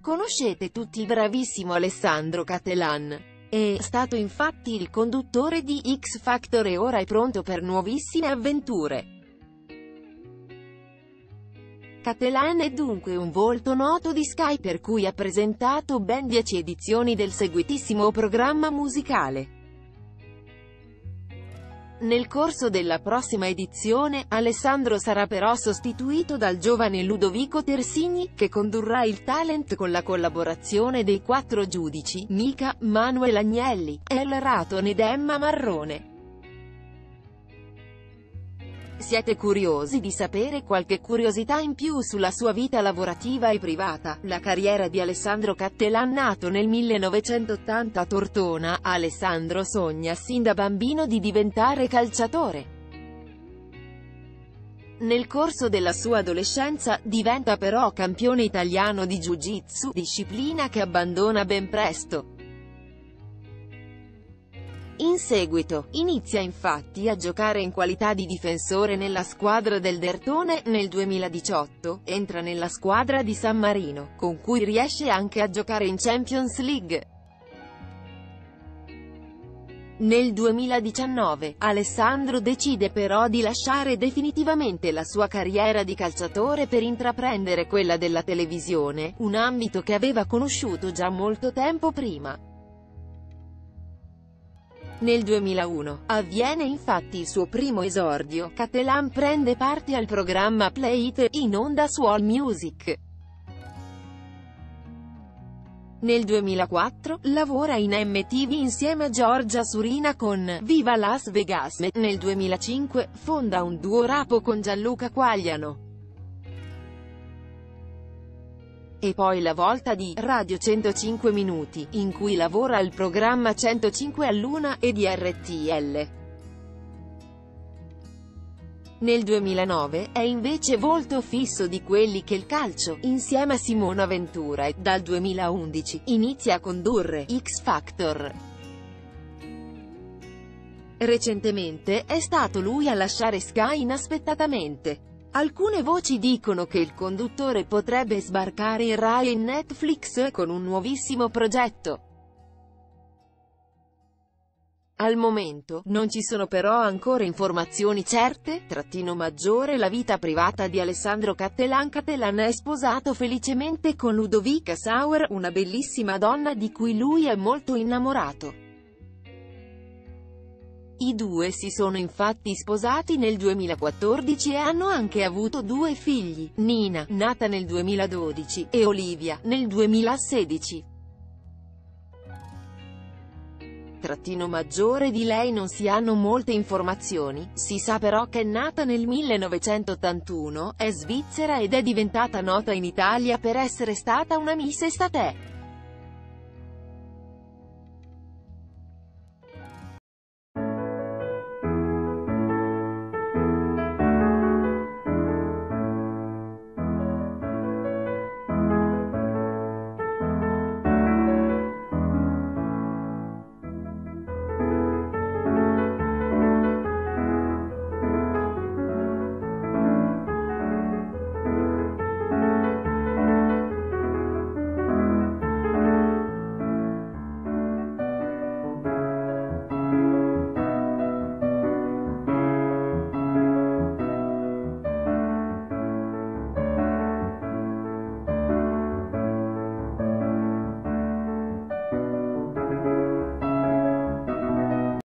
Conoscete tutti il bravissimo Alessandro Cattelan. È stato infatti il conduttore di X Factor e ora è pronto per nuovissime avventure. Cattelan è dunque un volto noto di Sky per cui ha presentato ben 10 edizioni del seguitissimo programma musicale. Nel corso della prossima edizione, Alessandro sarà però sostituito dal giovane Ludovico Tersini, che condurrà il talent con la collaborazione dei quattro giudici, Mica, Manuel Agnelli, El Raton ed Emma Marrone. Siete curiosi di sapere qualche curiosità in più sulla sua vita lavorativa e privata? La carriera di Alessandro Cattelan nato nel 1980 a Tortona, Alessandro sogna sin da bambino di diventare calciatore. Nel corso della sua adolescenza, diventa però campione italiano di Jiu-Jitsu, disciplina che abbandona ben presto. In seguito, inizia infatti a giocare in qualità di difensore nella squadra del Dertone, nel 2018, entra nella squadra di San Marino, con cui riesce anche a giocare in Champions League. Nel 2019, Alessandro decide però di lasciare definitivamente la sua carriera di calciatore per intraprendere quella della televisione, un ambito che aveva conosciuto già molto tempo prima. Nel 2001, avviene infatti il suo primo esordio, Cattelan prende parte al programma Play It, in onda su All Music. Nel 2004, lavora in MTV insieme a Giorgia Surina con Viva Las Vegas. Nel 2005, fonda un duo rapo con Gianluca Quagliano. E poi la volta di Radio 105 Minuti, in cui lavora al programma 105 all'una e di RTL. Nel 2009, è invece volto fisso di quelli che il calcio, insieme a Simona Ventura e, dal 2011, inizia a condurre X Factor. Recentemente, è stato lui a lasciare Sky inaspettatamente. Alcune voci dicono che il conduttore potrebbe sbarcare in Rai e Netflix con un nuovissimo progetto. Al momento, non ci sono però ancora informazioni certe, trattino maggiore la vita privata di Alessandro Cattelan Cattelan è sposato felicemente con Ludovica Sauer, una bellissima donna di cui lui è molto innamorato. I due si sono infatti sposati nel 2014 e hanno anche avuto due figli, Nina, nata nel 2012, e Olivia, nel 2016. Trattino maggiore di lei non si hanno molte informazioni, si sa però che è nata nel 1981, è svizzera ed è diventata nota in Italia per essere stata una Miss Estate.